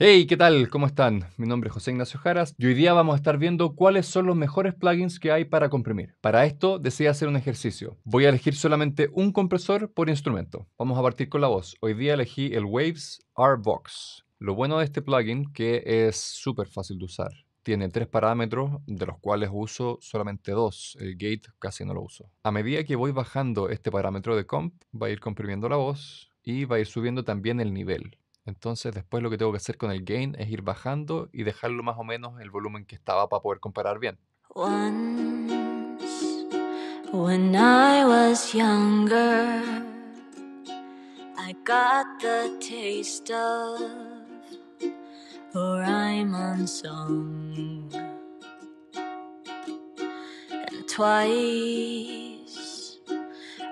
Hey, ¿qué tal? ¿Cómo están? Mi nombre es José Ignacio Jaras y hoy día vamos a estar viendo cuáles son los mejores plugins que hay para comprimir. Para esto decidí hacer un ejercicio. Voy a elegir solamente un compresor por instrumento. Vamos a partir con la voz. Hoy día elegí el Waves R-Box. Lo bueno de este plugin que es súper fácil de usar. Tiene tres parámetros, de los cuales uso solamente dos. El gate casi no lo uso. A medida que voy bajando este parámetro de comp, va a ir comprimiendo la voz y va a ir subiendo también el nivel. Entonces después lo que tengo que hacer con el gain es ir bajando y dejarlo más o menos el volumen que estaba para poder comparar bien. Once, when I was younger, I got the taste of a rhyme unsung. And twice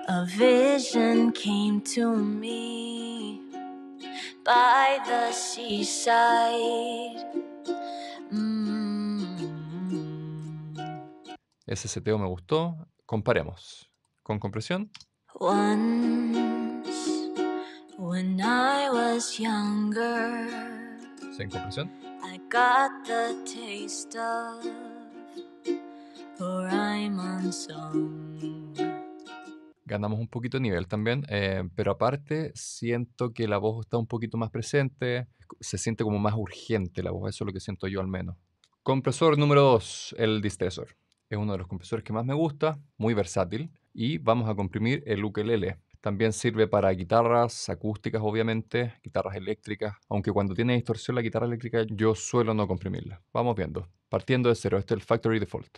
a vision came to me by the seaside. Mm. Ese seteo me gustó. Comparemos. Con compresión. Once, when I was younger, Sin compresión. I got the taste of a rhyme unsung ganamos un poquito de nivel también, eh, pero aparte siento que la voz está un poquito más presente, se siente como más urgente la voz, eso es lo que siento yo al menos. Compresor número 2, el Distressor. Es uno de los compresores que más me gusta, muy versátil, y vamos a comprimir el ukelele. También sirve para guitarras acústicas, obviamente, guitarras eléctricas, aunque cuando tiene distorsión la guitarra eléctrica yo suelo no comprimirla. Vamos viendo. Partiendo de cero, este es el Factory Default.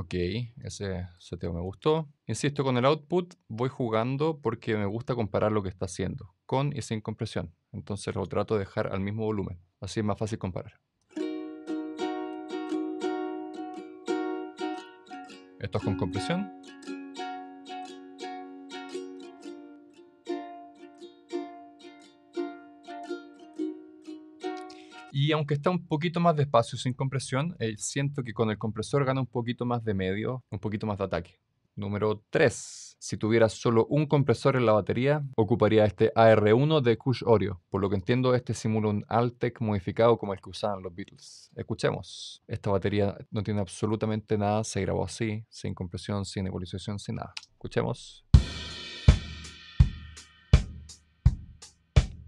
Ok, ese seteo me gustó. Insisto, con el output voy jugando porque me gusta comparar lo que está haciendo, con y sin compresión. Entonces lo trato de dejar al mismo volumen. Así es más fácil comparar. Esto es con compresión. Y aunque está un poquito más despacio sin compresión, eh, siento que con el compresor gana un poquito más de medio, un poquito más de ataque. Número 3. Si tuviera solo un compresor en la batería, ocuparía este AR1 de Kush Oreo. Por lo que entiendo, este simula un Altec modificado como el que usaban los Beatles. Escuchemos. Esta batería no tiene absolutamente nada, se grabó así, sin compresión, sin ecualización, sin nada. Escuchemos.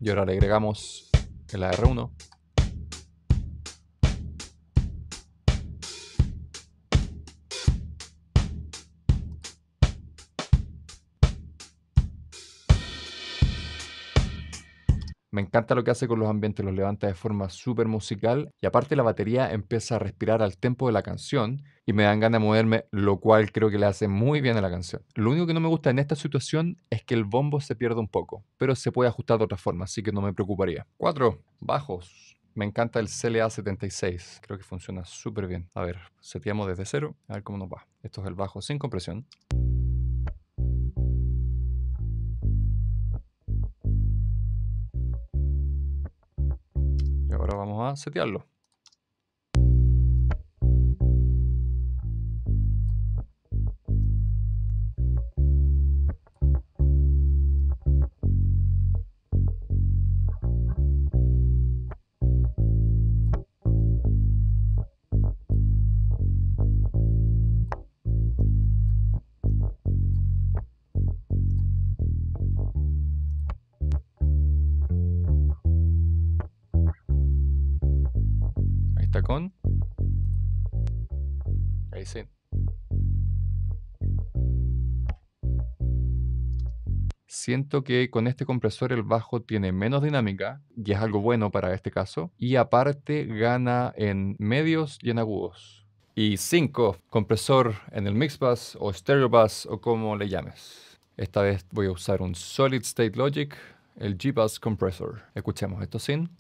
Y ahora le agregamos el AR1. Me encanta lo que hace con los ambientes, los levanta de forma súper musical y aparte la batería empieza a respirar al tempo de la canción y me dan ganas de moverme, lo cual creo que le hace muy bien a la canción. Lo único que no me gusta en esta situación es que el bombo se pierde un poco, pero se puede ajustar de otra forma, así que no me preocuparía. 4. Bajos. Me encanta el CLA76, creo que funciona súper bien. A ver, seteamos desde cero, a ver cómo nos va. Esto es el bajo sin compresión. Vamos a setearlo. Con. Ahí sí. Siento que con este compresor el bajo tiene menos dinámica, y es algo bueno para este caso, y aparte gana en medios y en agudos. Y 5, compresor en el mix bus o stereo bus o como le llames. Esta vez voy a usar un Solid State Logic el G-Bus Compressor. Escuchemos esto sin.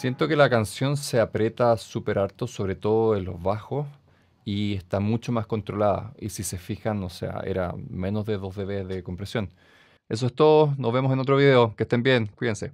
Siento que la canción se aprieta súper harto, sobre todo en los bajos, y está mucho más controlada. Y si se fijan, o sea, era menos de 2 dB de compresión. Eso es todo, nos vemos en otro video. Que estén bien, cuídense.